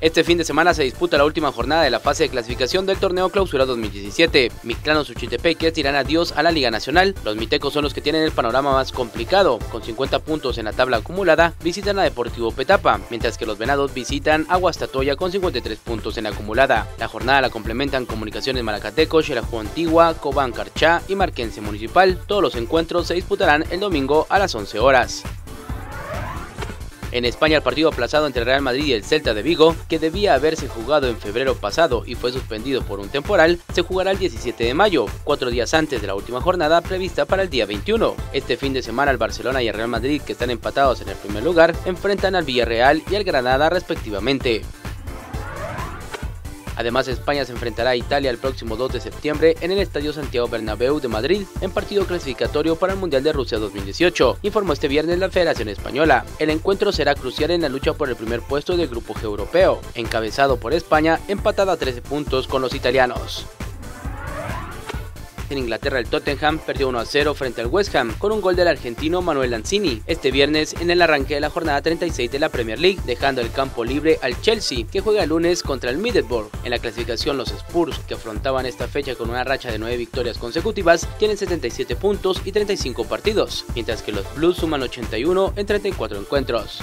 Este fin de semana se disputa la última jornada de la fase de clasificación del torneo Clausura 2017. Mictlanos Uchitepeques dirán adiós a la Liga Nacional. Los mitecos son los que tienen el panorama más complicado. Con 50 puntos en la tabla acumulada, visitan a Deportivo Petapa, mientras que los Venados visitan a Guastatoya con 53 puntos en la acumulada. La jornada la complementan Comunicaciones Malacateco, Xelajú Antigua, Cobán Carchá y Marquense Municipal. Todos los encuentros se disputarán el domingo a las 11 horas. En España el partido aplazado entre Real Madrid y el Celta de Vigo, que debía haberse jugado en febrero pasado y fue suspendido por un temporal, se jugará el 17 de mayo, cuatro días antes de la última jornada prevista para el día 21. Este fin de semana el Barcelona y el Real Madrid, que están empatados en el primer lugar, enfrentan al Villarreal y al Granada respectivamente. Además, España se enfrentará a Italia el próximo 2 de septiembre en el Estadio Santiago Bernabéu de Madrid en partido clasificatorio para el Mundial de Rusia 2018, informó este viernes la Federación Española. El encuentro será crucial en la lucha por el primer puesto del Grupo G europeo, encabezado por España, empatada a 13 puntos con los italianos. En Inglaterra el Tottenham perdió 1 a 0 frente al West Ham con un gol del argentino Manuel Lanzini este viernes en el arranque de la jornada 36 de la Premier League, dejando el campo libre al Chelsea que juega el lunes contra el Middlesbrough. En la clasificación los Spurs que afrontaban esta fecha con una racha de 9 victorias consecutivas tienen 77 puntos y 35 partidos, mientras que los Blues suman 81 en 34 encuentros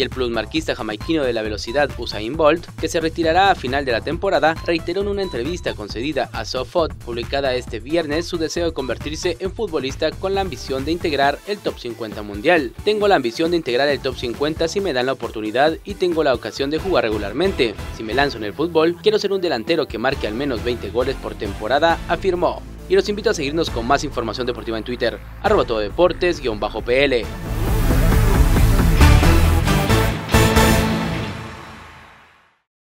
y el plusmarquista jamaiquino de la velocidad Usain Bolt, que se retirará a final de la temporada, reiteró en una entrevista concedida a SoFoot publicada este viernes su deseo de convertirse en futbolista con la ambición de integrar el top 50 mundial. Tengo la ambición de integrar el top 50 si me dan la oportunidad y tengo la ocasión de jugar regularmente. Si me lanzo en el fútbol, quiero ser un delantero que marque al menos 20 goles por temporada, afirmó. Y los invito a seguirnos con más información deportiva en Twitter, arroba todo deportes-pl.